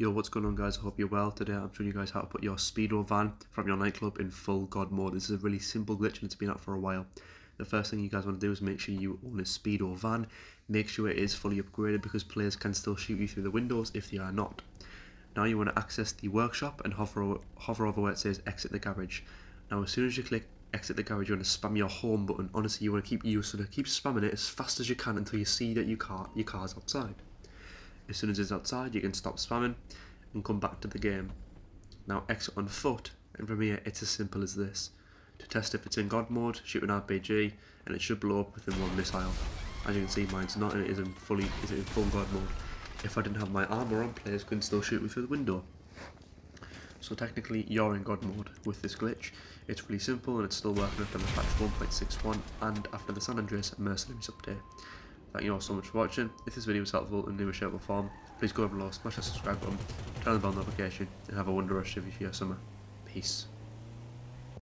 Yo, what's going on guys? I hope you're well. Today I'm showing you guys how to put your speedo van from your nightclub in full god mode. This is a really simple glitch and it's been out for a while. The first thing you guys want to do is make sure you own a speedo van. Make sure it is fully upgraded because players can still shoot you through the windows if they are not. Now you want to access the workshop and hover over, hover over where it says exit the garage. Now as soon as you click exit the garage you want to spam your home button. Honestly you want to keep using it, keep spamming it as fast as you can until you see that your car your car's outside. As soon as it's outside, you can stop spamming and come back to the game. Now exit on foot, and from here it's as simple as this. To test if it's in God mode, shoot an RPG, and it should blow up within one missile. As you can see, mine's not, and it is in fully is in full God mode. If I didn't have my armor on, players couldn't still shoot me through the window. So technically, you're in God mode with this glitch. It's really simple, and it's still working after the patch 1.61 and after the San Andreas Mercenaries update. Thank you all so much for watching. If this video was helpful in any shape or form, please go over below, smash that subscribe button, turn on the bell notification, and have a wonderful rest of your summer. Peace.